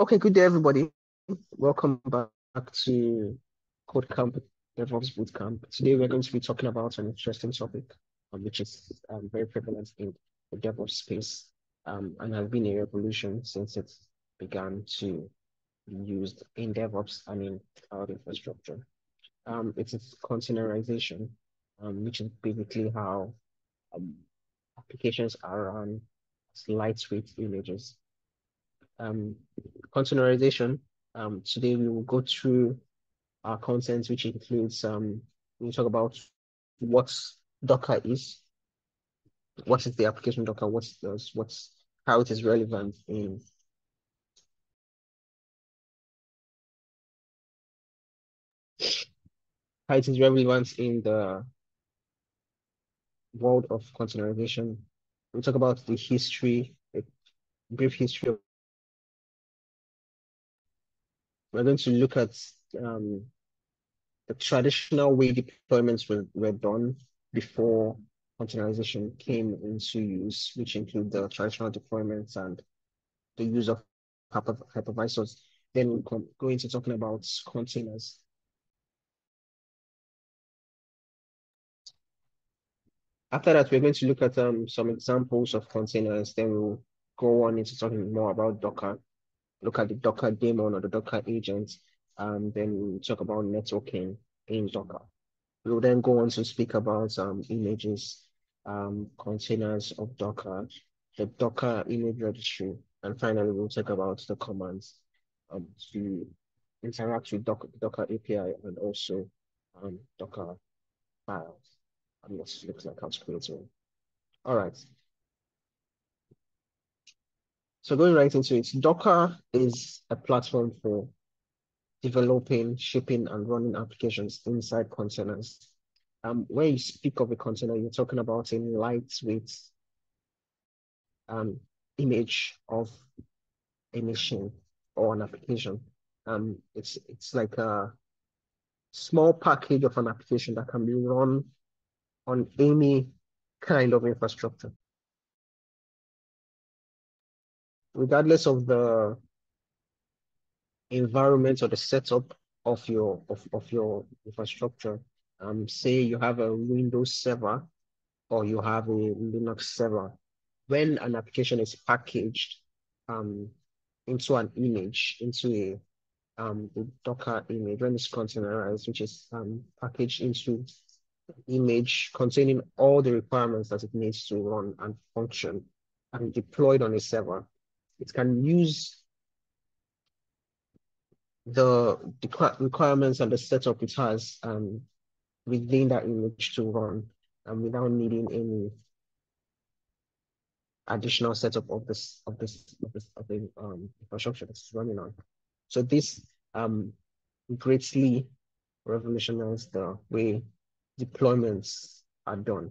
Okay, good day, everybody. Welcome back to KodeCamp, DevOps Bootcamp. Today, we're going to be talking about an interesting topic, um, which is um, very prevalent in the DevOps space um, and has been a revolution since it began to be used in DevOps and in cloud infrastructure. Um, it is containerization, um, which is basically how um, applications are run as lightweight images um, containerization. Um, today we will go through our content, which includes um, we'll talk about what Docker is, what is the application Docker, what it does, what's how it is relevant in how it is relevant in the world of containerization. We'll talk about the history, a brief history of we're going to look at um, the traditional way deployments were, were done before containerization came into use, which include the traditional deployments and the use of hyper hypervisors. Then we'll go into talking about containers. After that, we're going to look at um, some examples of containers. Then we'll go on into talking more about Docker look at the Docker daemon or the Docker agent, and then we'll talk about networking in Docker. We'll then go on to speak about um, images, um, containers of Docker, the Docker image registry, and finally we'll talk about the commands um, to interact with Docker, Docker API and also um, Docker files. And what looks like create one. All right. So going right into it, Docker is a platform for developing, shipping, and running applications inside containers. Um, when you speak of a container, you're talking about a lightweight um, image of a machine or an application. Um, it's it's like a small package of an application that can be run on any kind of infrastructure. Regardless of the environment or the setup of your of, of your infrastructure, um, say you have a Windows server or you have a Linux server, when an application is packaged um, into an image, into a, um, Docker image, when it's containerized, which is um, packaged into an image containing all the requirements that it needs to run and function and deployed on a server, it can use the, requirements and the setup it has um, within that image to run and without needing any additional setup of this of this of this of the um, infrastructure that's running on. So this um, greatly revolutionized the way deployments are done.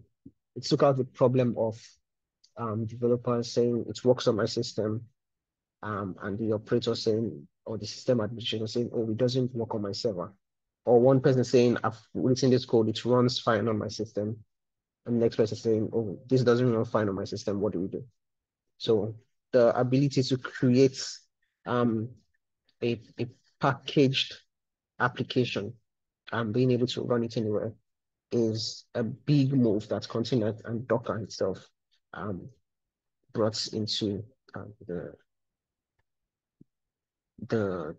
It took out the problem of um, developers saying it works on my system, um, and the operator saying, or the system administrator saying, oh, it doesn't work on my server. Or one person saying, I've written this code, it runs fine on my system. And the next person saying, oh, this doesn't run fine on my system, what do we do? So the ability to create um, a, a packaged application and being able to run it anywhere is a big move that Container and Docker itself um, brought into um, the the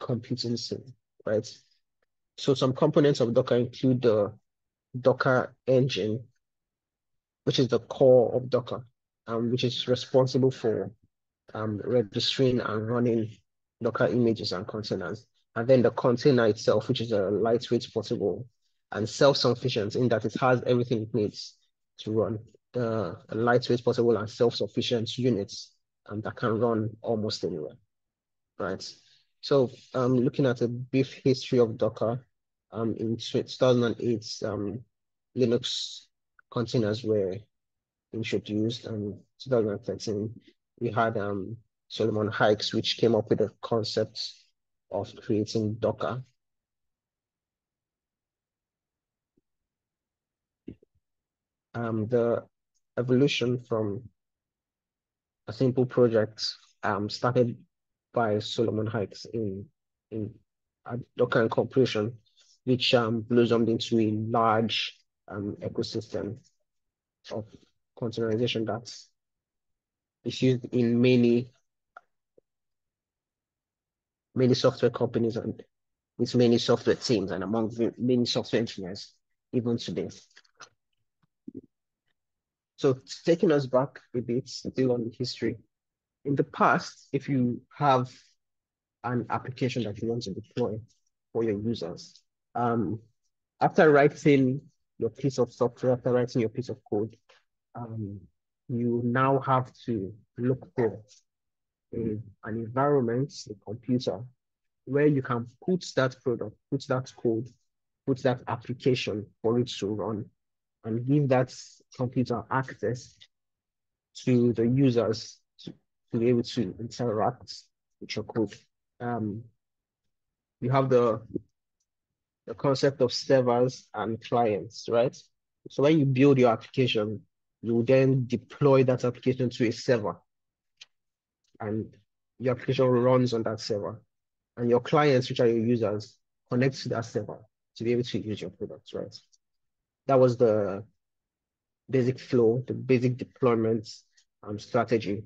computing right? So some components of Docker include the Docker engine, which is the core of Docker, um, which is responsible for um, registering and running Docker images and containers. And then the container itself, which is a lightweight, portable, and self-sufficient in that it has everything it needs to run the lightweight, portable, and self-sufficient units um, that can run almost anywhere right? So um, looking at a brief history of Docker, um, in 2008, um, Linux containers were introduced, and 2013, we had um, Solomon Hykes, which came up with the concept of creating Docker. Um, the evolution from a simple project um, started by Solomon Hykes in in Docker Corporation, which um, blossomed into a large um, ecosystem of containerization that is used in many many software companies and with many software teams and among many software engineers even today. So taking us back a bit, still on history. In the past, if you have an application that you want to deploy for your users, um, after writing your piece of software, after writing your piece of code, um, you now have to look for a, an environment, a computer, where you can put that product, put that code, put that application for it to run and give that computer access to the users to, be able to interact with your code. Um, you have the, the concept of servers and clients, right? So when you build your application, you then deploy that application to a server and your application runs on that server and your clients, which are your users, connect to that server to be able to use your products, right? That was the basic flow, the basic deployment um, strategy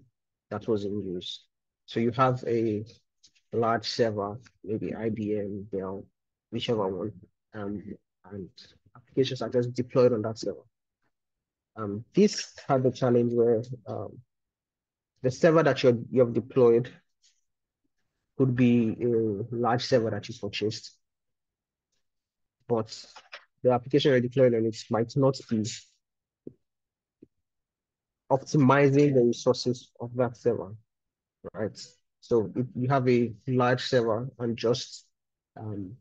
that was in use. So you have a large server, maybe IBM, Dell, whichever one, um, and applications are just deployed on that server. Um, this had the challenge where um, the server that you you have deployed could be a large server that you purchased, but the application you're deploying on it might not be optimizing the resources of that server, right? So if you have a large server and just um,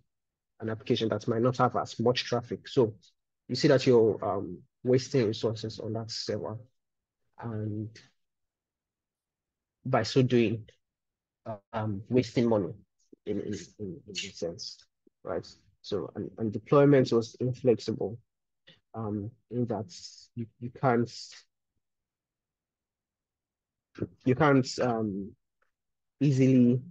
an application that might not have as much traffic. So you see that you're um, wasting resources on that server. And by so doing, um, wasting money in, in, in, in sense, right? So, and, and deployment was inflexible um, in that you, you can't you can't um, easily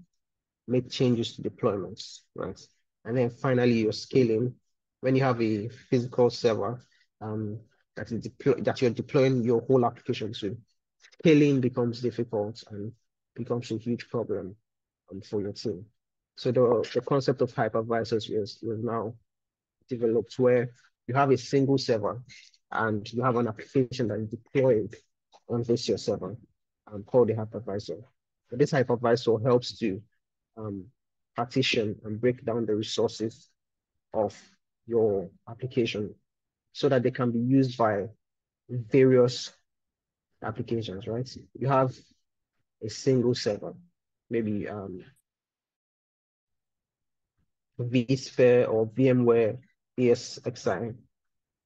make changes to deployments, right? And then finally, you're scaling. When you have a physical server um, that is deploy that you're deploying your whole application to, scaling becomes difficult and becomes a huge problem um, for your team. So the, the concept of hypervisors was, was now developed where you have a single server and you have an application that is deployed on this your server um, called the hypervisor. So this hypervisor helps to um, partition and break down the resources of your application so that they can be used by various applications, right? You have a single server, maybe um, vSphere or VMware ESXi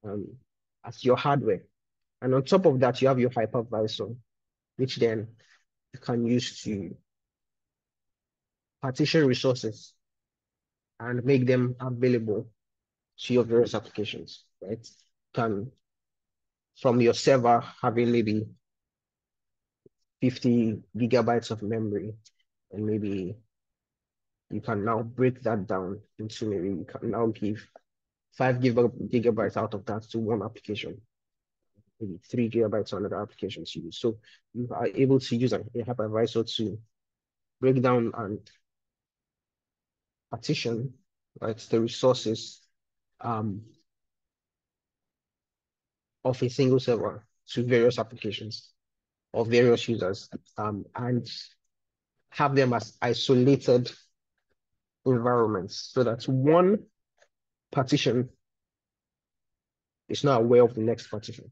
um, as your hardware. And on top of that, you have your hypervisor, which then you can use to partition resources and make them available to your various applications, right? Can from your server having maybe 50 gigabytes of memory and maybe you can now break that down into maybe you can now give five gigabytes out of that to one application, maybe three gigabytes on another application to use. So you are able to use a, a hypervisor to break down and partition, right, the resources um, of a single server to various applications or various users um, and have them as isolated environments so that one partition is not aware of the next partition,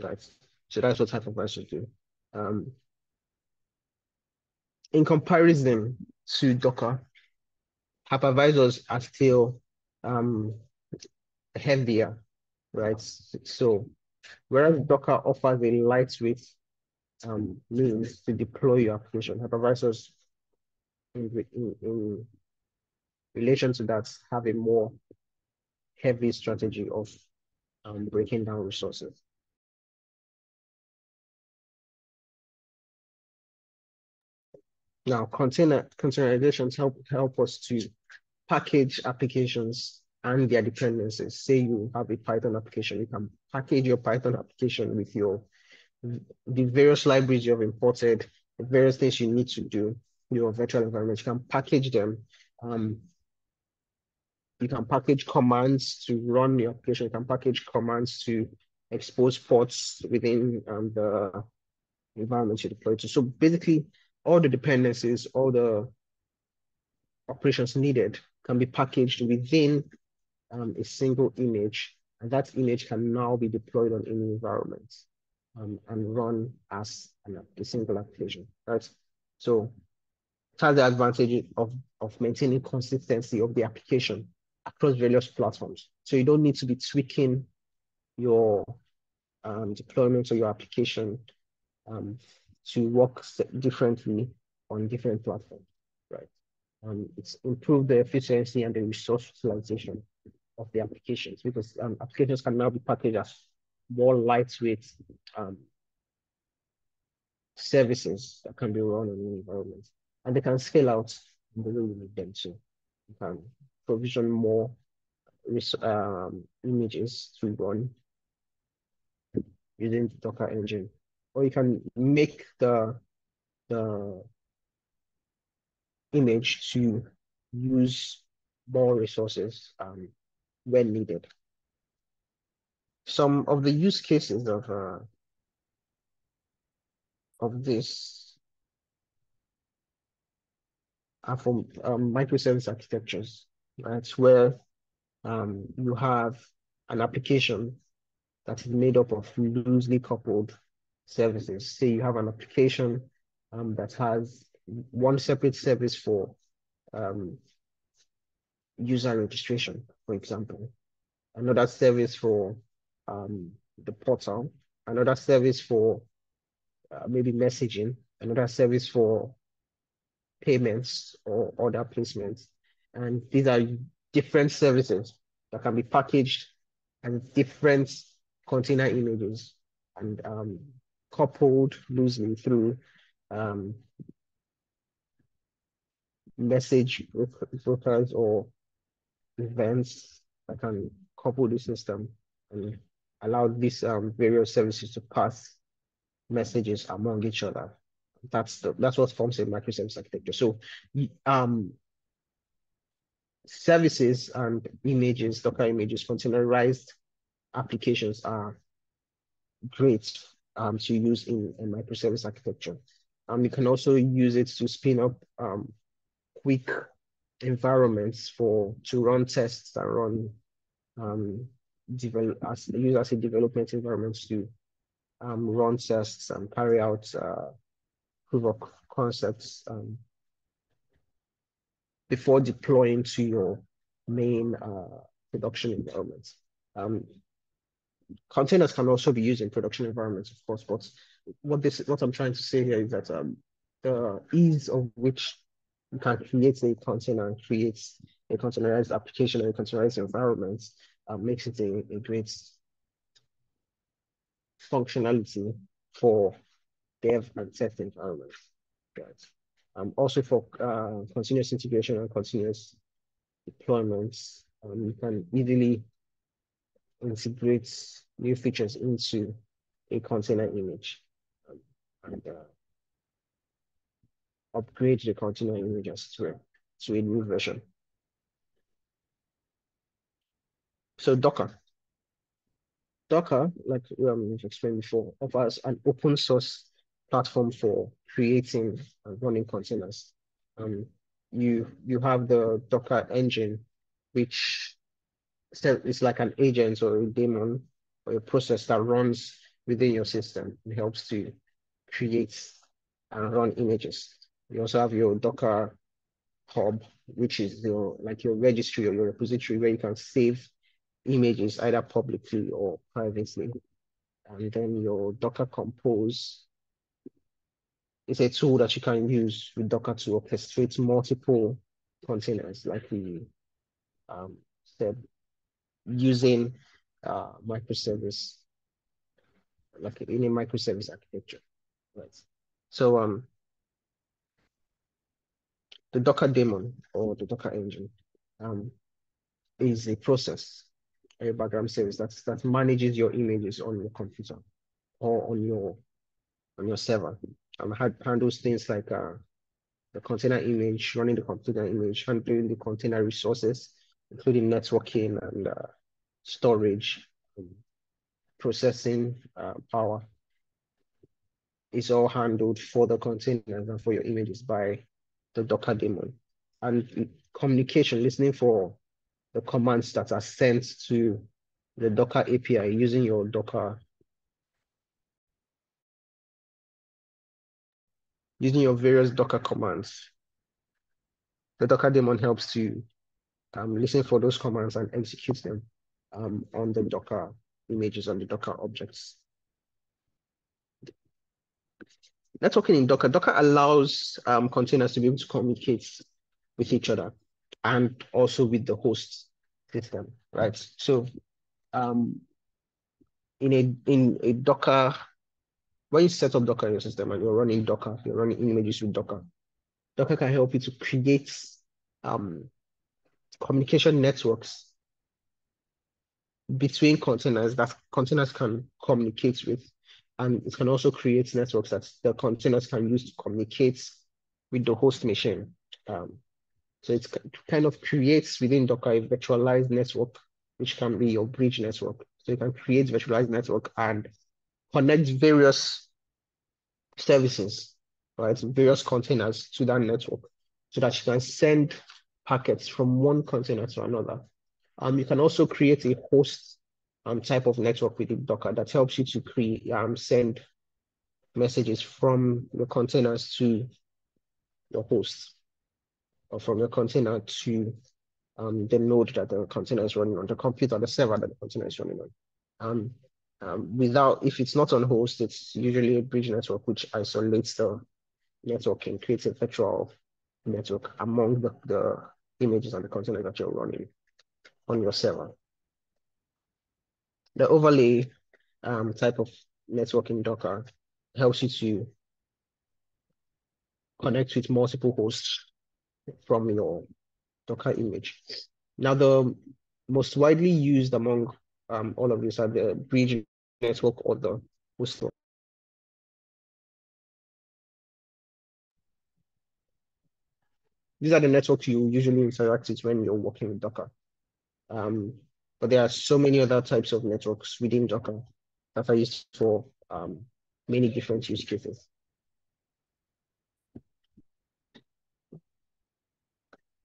right? So that's what hypervisors do. Um, in comparison to Docker, hypervisors are still um, heavier, right? So whereas Docker offers a lightweight um, means to deploy your application, hypervisors in, in, in relation to that have a more heavy strategy of um, breaking down resources. Now, container containerizations help help us to package applications and their dependencies. Say you have a Python application, you can package your Python application with your the various libraries you have imported, the various things you need to do, your virtual environment. You can package them. Um, you can package commands to run your application. You can package commands to expose ports within um, the environment you deploy to. So basically, all the dependencies, all the operations needed can be packaged within um, a single image, and that image can now be deployed on any environment um, and run as an, a single application, right? So it has the advantage of, of maintaining consistency of the application across various platforms. So you don't need to be tweaking your um, deployment or your application um, to work differently on different platforms, right? Um, it's improved the efficiency and the resource utilization of the applications because um, applications can now be packaged as more lightweight um, services that can be run on any environment. And they can scale out the way you need them to. You can provision more um, images to run using the Docker engine. Or you can make the, the image to use more resources um, when needed. Some of the use cases of uh, of this are from um, microservice architectures. That's where um, you have an application that is made up of loosely coupled services. Say you have an application um, that has one separate service for um, user registration, for example, another service for um, the portal, another service for uh, maybe messaging, another service for payments or order placements. And these are different services that can be packaged and different container images and um, coupled loosely through um, message brokers or events that can couple the system and allow these um, various services to pass messages among each other. That's the, that's what forms a microservice architecture. So um, services and images, Docker images, containerized applications are great um, to use in a microservice architecture. Um, you can also use it to spin up um, quick environments for to run tests and run um, develop as use as a development environments to um, run tests and carry out uh, proof of concepts um, before deploying to your main uh, production environments. Um, containers can also be used in production environments, of course, but what this what I'm trying to say here is that um, the ease of which you can create a container and create a containerized application and a containerized environment uh, makes it a, a great functionality for dev and test environments. Right. Um, also for uh, continuous integration and continuous deployments, um, you can easily integrate new features into a container image um, and uh, upgrade the container images to, to a new version. So Docker. Docker, like um, we've explained before, offers an open source platform for creating and running containers. Um, you you have the Docker engine, which is like an agent or a daemon or a process that runs within your system. It helps to create and run images. You also have your Docker hub, which is your like your registry or your repository where you can save images either publicly or privately. And then your Docker Compose is a tool that you can use with Docker to orchestrate multiple containers, like we um, said, using uh, microservice, like in a microservice architecture. Right. So um, the Docker daemon or the Docker engine um, is a process, a background service that, that manages your images on your computer or on your on your server. Um, handles things like uh, the container image, running the container image, handling the container resources, including networking and uh, storage, processing uh, power. Is all handled for the containers and for your images by the Docker daemon. And communication, listening for the commands that are sent to the Docker API using your Docker using your various Docker commands. The Docker daemon helps to um, listen for those commands and execute them um, on the Docker images, on the Docker objects. Networking in Docker, Docker allows um, containers to be able to communicate with each other and also with the host system, right? So um, in a in a Docker when you set up Docker in your system and you're running Docker, you're running images with Docker, Docker can help you to create um, communication networks between containers that containers can communicate with. And it can also create networks that the containers can use to communicate with the host machine. Um, so it kind of creates within Docker a virtualized network, which can be your bridge network. So you can create virtualized network and connect various services, right, various containers to that network so that you can send packets from one container to another. Um, you can also create a host um, type of network with Docker that helps you to create um, send messages from your containers to your host or from your container to um, the node that the container is running on, the computer, the server that the container is running on. Um, um, without, if it's not on host, it's usually a bridge network which isolates the network and creates a virtual network among the, the images and the container that you're running on your server. The overlay um, type of network in Docker helps you to connect with multiple hosts from your Docker image. Now, the most widely used among um, all of these are the bridge network or the host These are the networks you usually interact with when you're working with Docker. Um, but there are so many other types of networks within Docker that are used for um, many different use cases.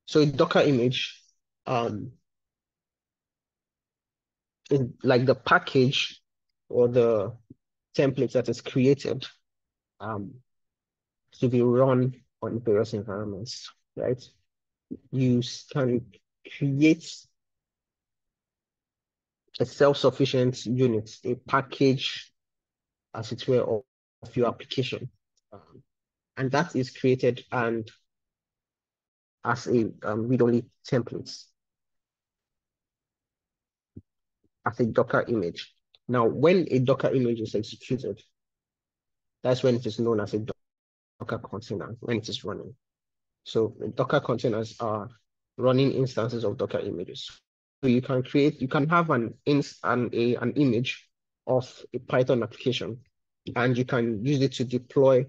So a Docker image, um, like the package or the template that is created um, to be run on various environments, right? You can create a self-sufficient unit, a package, as it were, of, of your application. Um, and that is created and as a um, read-only template, as a Docker image. Now, when a Docker image is executed, that's when it is known as a Docker container, when it is running. So Docker containers are running instances of Docker images. So you can create, you can have an inst an, a, an image of a Python application, and you can use it to deploy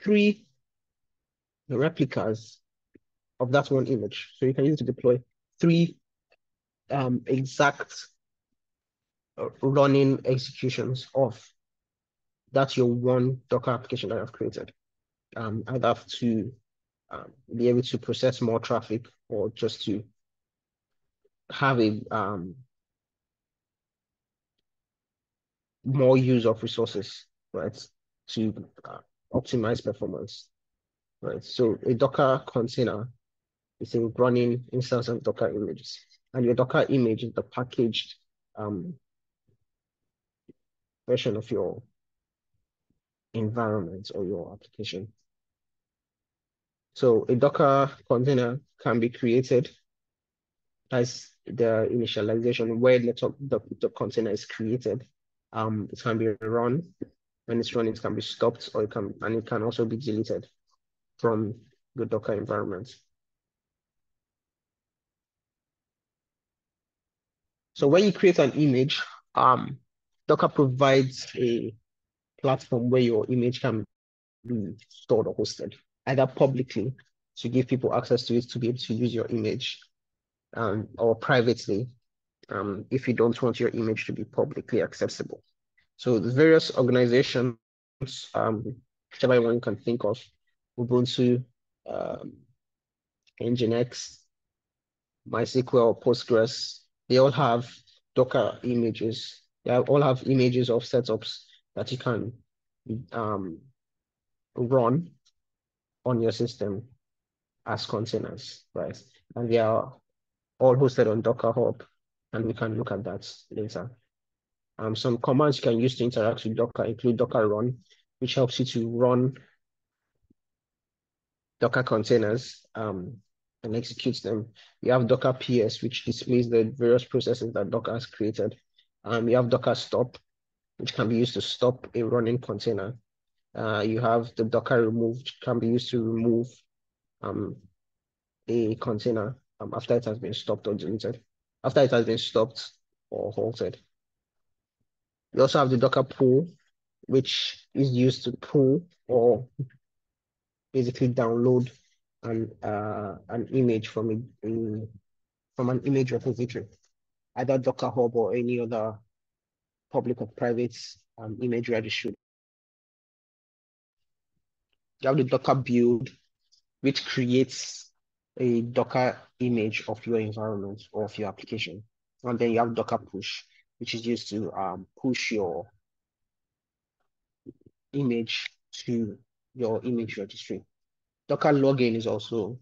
three replicas of that one image. So you can use it to deploy three um, exact uh, running executions of that's your one Docker application that I've created. Um, I'd have to um, be able to process more traffic or just to have a um, more use of resources, right, to uh, optimize performance, right? So a Docker container is a running instance of Docker images, and your Docker image is the packaged um, version of your environment or your application. So a Docker container can be created as the initialization where the, the, the container is created. Um, it can be run. When it's run, it can be stopped or it can, and it can also be deleted from the Docker environment. So when you create an image, um, Docker provides a platform where your image can be stored or hosted, either publicly to give people access to it to be able to use your image, um, or privately um, if you don't want your image to be publicly accessible. So the various organizations, um, whichever one can think of, Ubuntu, um, Nginx, MySQL, Postgres, they all have Docker images. They all have images of setups that you can um, run on your system as containers, right? And they are all hosted on Docker Hub, and we can look at that later. Um, some commands you can use to interact with Docker include Docker run, which helps you to run Docker containers um, and executes them. You have Docker PS, which displays the various processes that Docker has created. Um, you have Docker stop, which can be used to stop a running container. Uh, you have the Docker remove, which can be used to remove um, a container um, after it has been stopped or deleted, after it has been stopped or halted. You also have the Docker pull, which is used to pull or basically download an uh, an image from a from an image repository, either Docker Hub or any other public or private um, image registry. You have the Docker build, which creates a Docker image of your environment or of your application. And then you have Docker push, which is used to um, push your image to your image registry. Docker login is also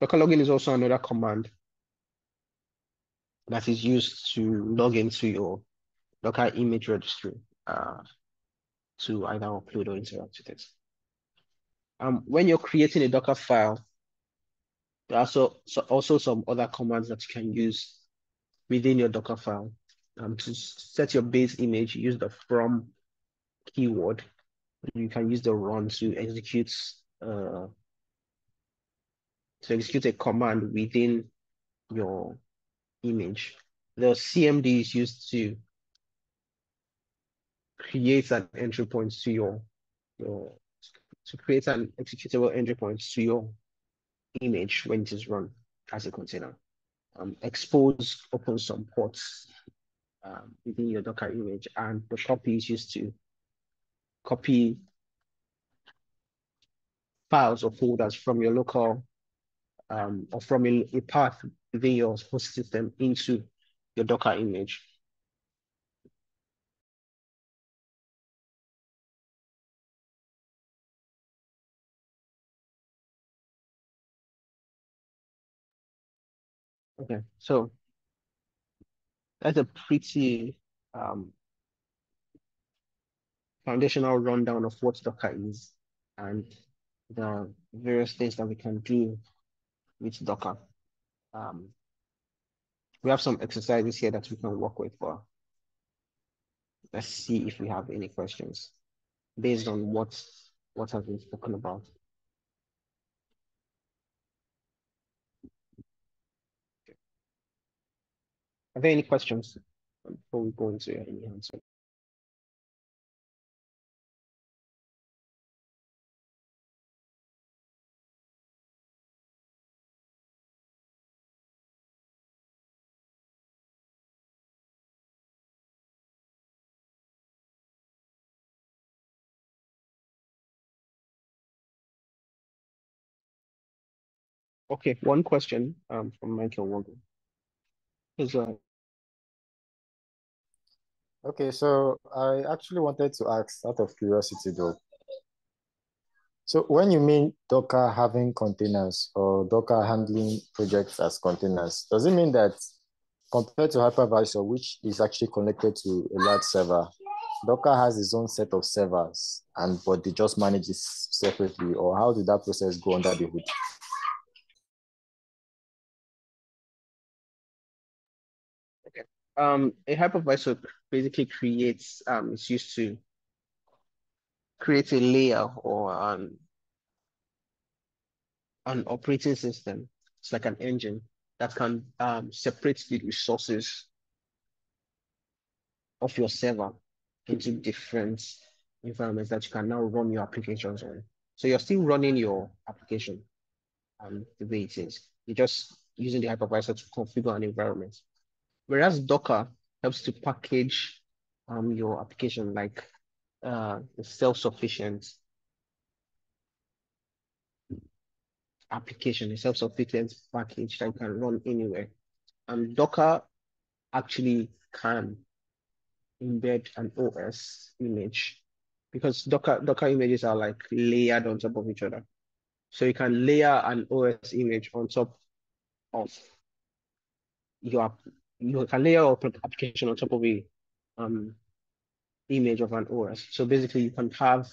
Docker login is also another command that is used to log into your Docker image registry uh, to either upload or interact with it. Um, when you're creating a Docker file, there are also, so also some other commands that you can use within your Docker file. Um, to set your base image, use the from keyword. You can use the run to execute uh, to execute a command within your image. The CMD is used to create an entry point to your, your to create an executable entry point to your image when it is run as a container. Um, expose open some ports um, within your Docker image, and the copy is used to copy files or folders from your local um, or from a, a path within your host system into your Docker image. Okay, so that's a pretty um, foundational rundown of what Docker is and the various things that we can do with Docker. Um, we have some exercises here that we can work with, but let's see if we have any questions based on what, what has been spoken about. Are there any questions before we go into any answer? Okay, one question um, from Michael Wogan. Okay, so I actually wanted to ask out of curiosity though. So when you mean Docker having containers or Docker handling projects as containers, does it mean that compared to hypervisor, which is actually connected to a large server, Docker has its own set of servers and but they just manage it separately, or how did that process go under the hood? Um, a hypervisor basically creates, um, it's used to create a layer or an an operating system. It's like an engine that can um, separate the resources of your server into different environments that you can now run your applications on. So you're still running your application um, the way it is. You're just using the hypervisor to configure an environment. Whereas Docker helps to package um, your application like uh, self-sufficient application, a self-sufficient package that can run anywhere. And Docker actually can embed an OS image because Docker Docker images are like layered on top of each other. So you can layer an OS image on top of your you can layer your application on top of a um image of an OS. So basically you can have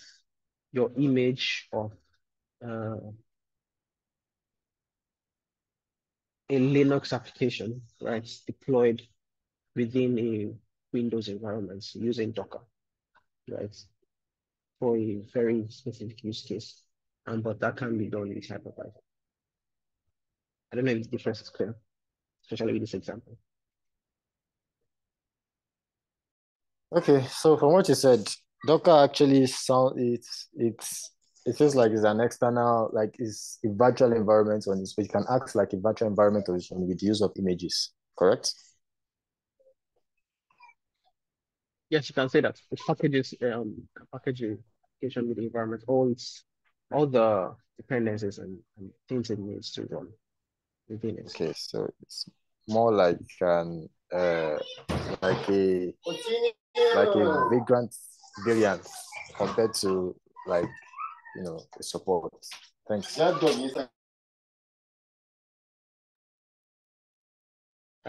your image of uh, a Linux application, right, deployed within a Windows environment using Docker, right, for a very specific use case. Um, but that can be done with hypervisor. I don't know if the difference is clear, especially with this example. Okay, so from what you said, Docker actually sound it's it's it feels like it's an external, like it's a virtual environment on this, but it can act like a virtual environment with the use of images, correct? Yes, you can say that. It packages um packaging application with the environment, all its all the dependencies and, and things it needs to run within it. Okay, so it's more like an uh like a like a vagrant variant compared to like you know support. Thanks. I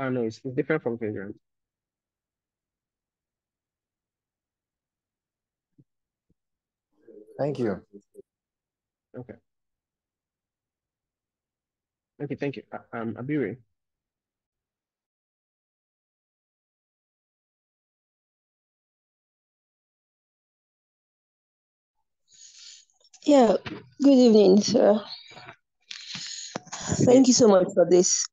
don't know, it's, it's different from Vagrant. Thank you. Okay. Okay, thank you. Uh, Um, Abiri. Yeah, good evening, sir. Thank you so much for this.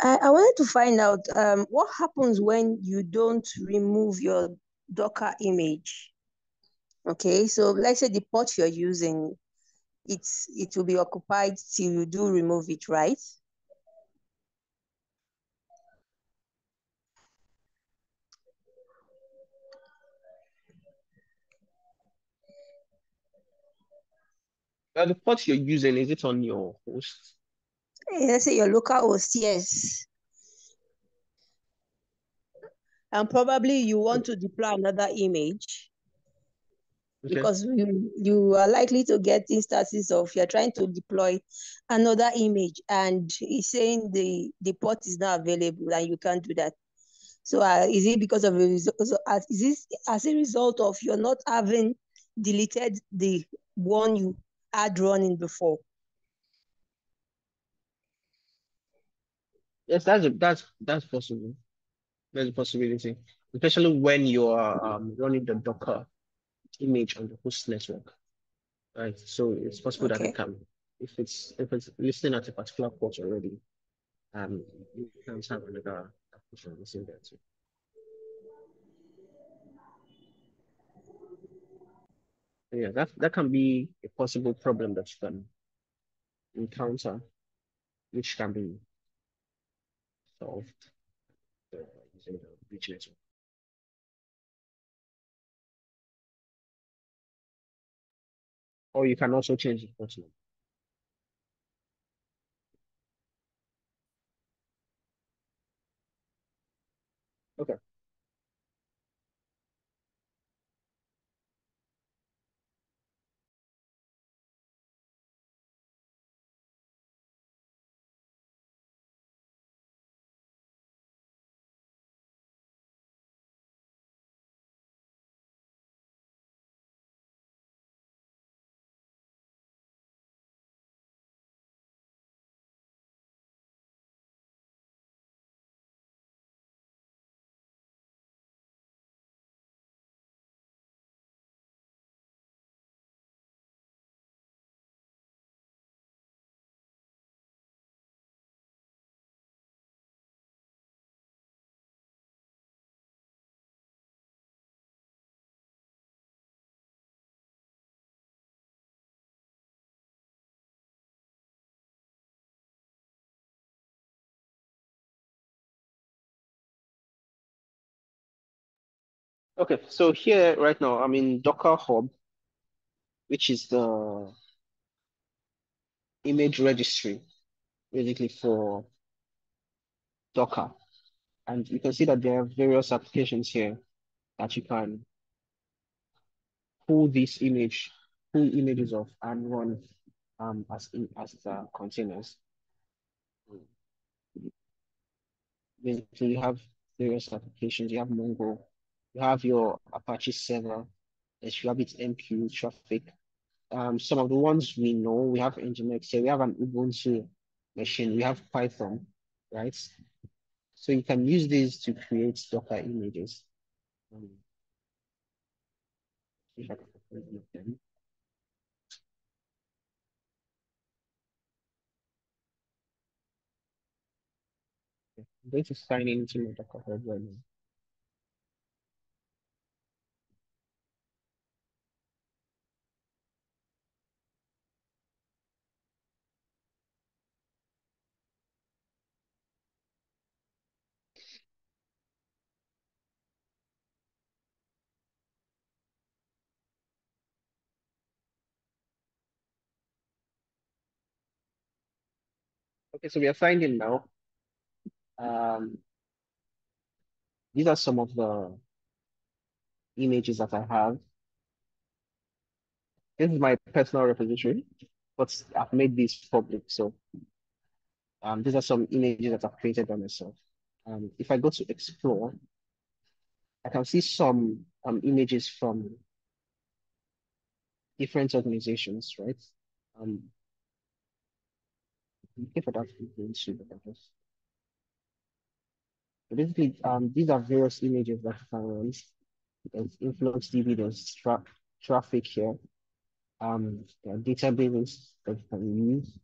I, I wanted to find out um, what happens when you don't remove your Docker image. Okay, so let's say the port you're using, it's it will be occupied till you do remove it, right? Uh, the port you're using, is it on your host? Yes, your local host, yes. And probably you want to deploy another image Okay. because you, you are likely to get instances of you're trying to deploy another image and it's saying the, the port is not available and you can't do that. So uh, is it because of a result? So as, is this as a result of you're not having deleted the one you had running before? Yes, that's that's that's possible. There's a possibility, especially when you are um, running the Docker image on the host network, right? So it's possible that it can, if it's if it's listening at a particular port already, um, you can have another application listening there too. Yeah, that that can be a possible problem that you can encounter, which can be solved using the bridge network. Or you can also change the port Okay, so here right now I'm in Docker Hub, which is the image registry, basically for Docker. And you can see that there are various applications here that you can pull this image, pull images of and run um, as in, as uh, containers. Basically, you have various applications. You have Mongo, you have your Apache server, there's RabbitMQ, Traefik. Um, some of the ones we know, we have Nginx here, we have an Ubuntu machine, we have Python, right? So you can use these to create Docker images. Um, I'm going to sign into my Docker right now. Okay, so we are signed in now. Um, these are some of the images that I have. This is my personal repository, but I've made this public. So um, these are some images that I've created by myself. Um, if I go to explore, I can see some um, images from different organizations, right? Um, looking for that into but I just so basically um these are various images that you can run. There's InfluxDB, there's tra Traefik here. Um there are databases that you can use.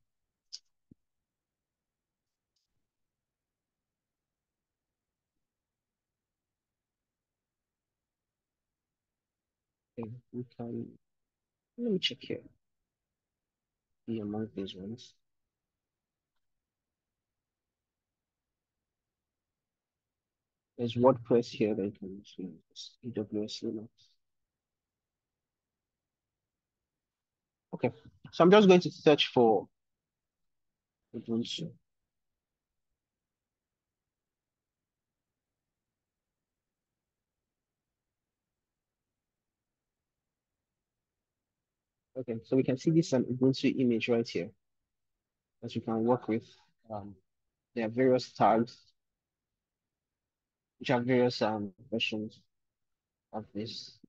Okay, we can let me check here. Be among these ones. There's WordPress here that you can use, AWS Linux. Okay, so I'm just going to search for Ubuntu. Okay, so we can see this an Ubuntu image right here that you can work with. Um, there are various which have various um, versions of this.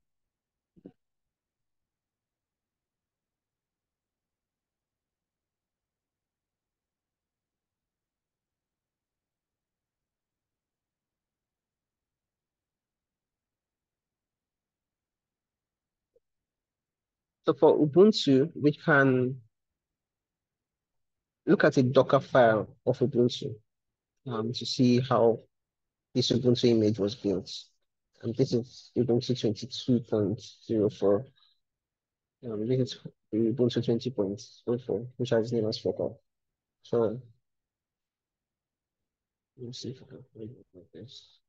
So for Ubuntu, we can look at a Docker file of Ubuntu um, to see how this Ubuntu image was built. And this is Ubuntu 22.04. Um, this is Ubuntu 20.04, which has name as Focal. So let's see if I can like this.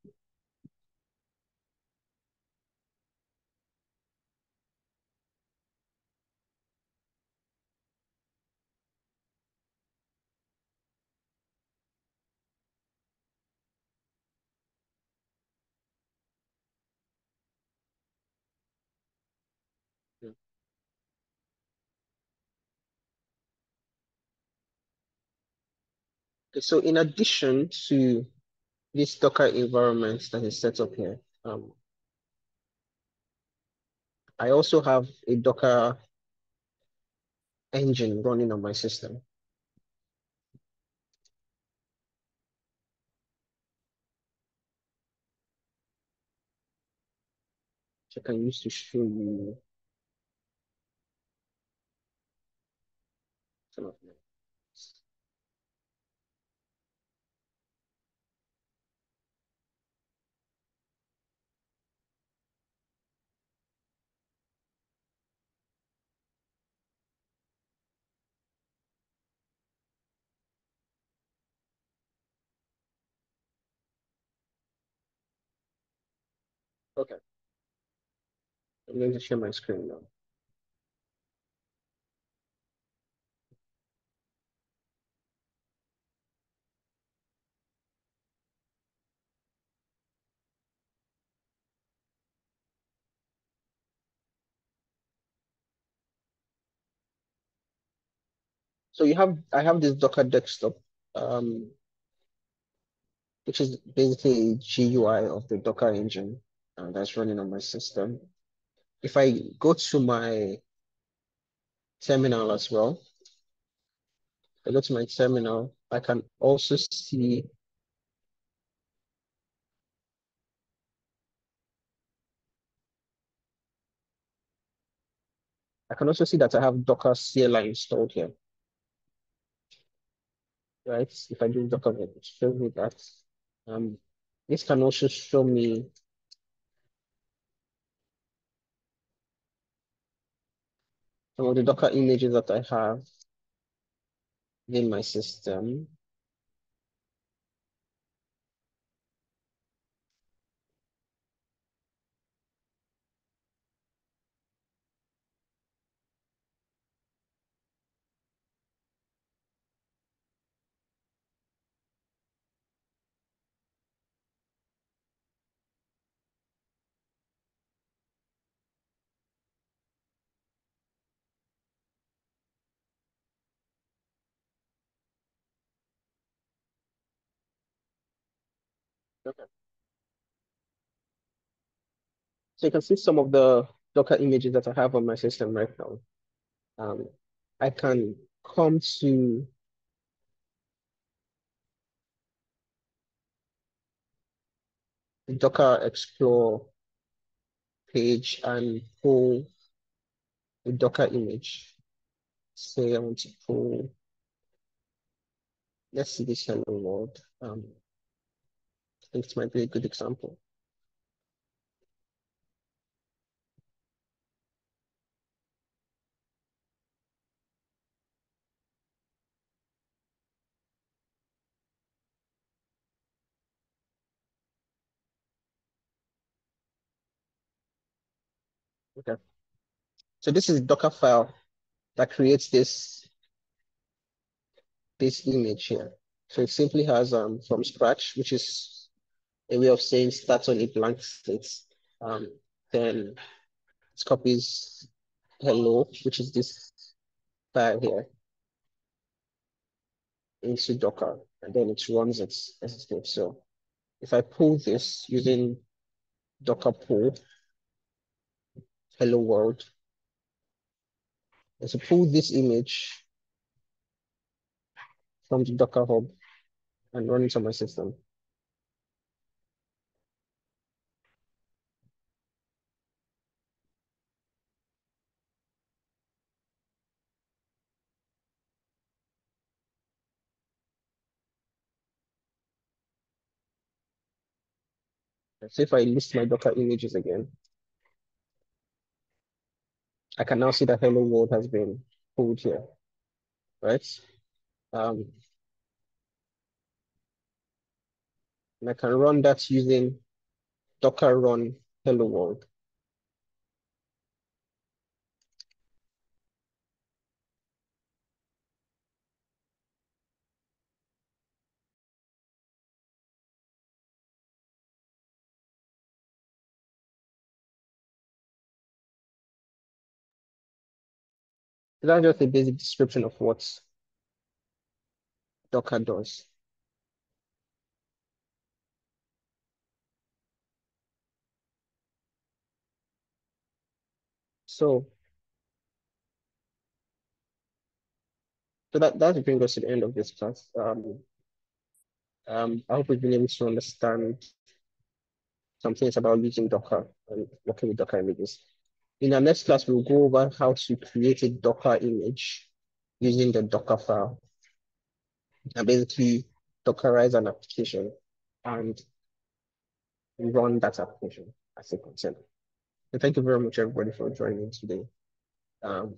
Okay, so in addition to this Docker environment that is set up here, um, I also have a Docker engine running on my system. I can use to show you some of them. Okay. I'm going to share my screen now. So you have, I have this Docker desktop, um, which is basically a GUI of the Docker engine uh, that's running on my system. If I go to my terminal as well, I go to my terminal, I can also see I can also see that I have Docker CLI installed here. Right, if I do Docker, it shows me that. Um, this can also show me some of the Docker images that I have in my system. So you can see some of the Docker images that I have on my system right now. Um, I can come to the Docker Explore page and pull a Docker image. Say I want to pull, let's see this hello world. Um, It might be a good example. Okay. So this is Docker file that creates this, this image here. So it simply has um, from scratch, which is a way of saying starts on a blank slate. Um, then it copies hello, which is this file here, into Docker, and then it runs it as a script. So if I pull this using Docker pull, hello world, and to pull this image from the Docker hub and run it on my system. So if I list my Docker images again, I can now see that hello world has been pulled here, right? Um, and I can run that using docker run hello world. That's just a basic description of what Docker does. So, so that, that brings us to the end of this class. Um, um, I hope we've been able to understand some things about using Docker and working with Docker images. In our next class, we'll go over how to create a Docker image using the Docker file and basically Dockerize an application and run that application as a container. Thank you very much, everybody, for joining today. Um,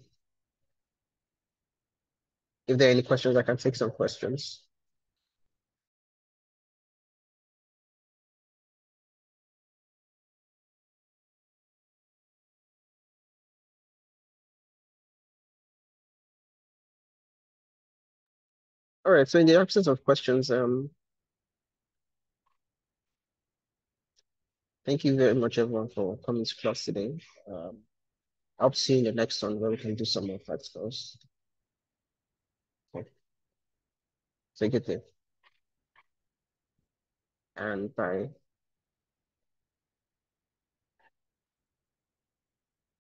if there are any questions, I can take some questions. Right, so in the absence of questions, um, thank you very much everyone for coming to class today. Um, I'll see you in the next one where we can do some more practicals. Okay. Take it there. And bye.